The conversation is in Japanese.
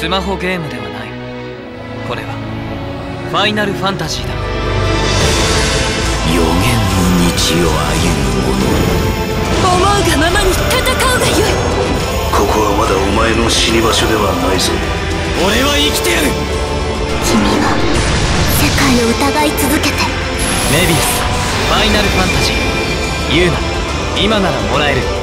スマホゲームではない。これはファイナルファンタジーだ。予言の道を歩む者。思うがままに戦うがよい。ここはまだお前の死に場所ではないぞ。俺は生きてやる。君は世界を疑い続けて。メビウスファイナルファンタジー。ユうな今ならもらえる。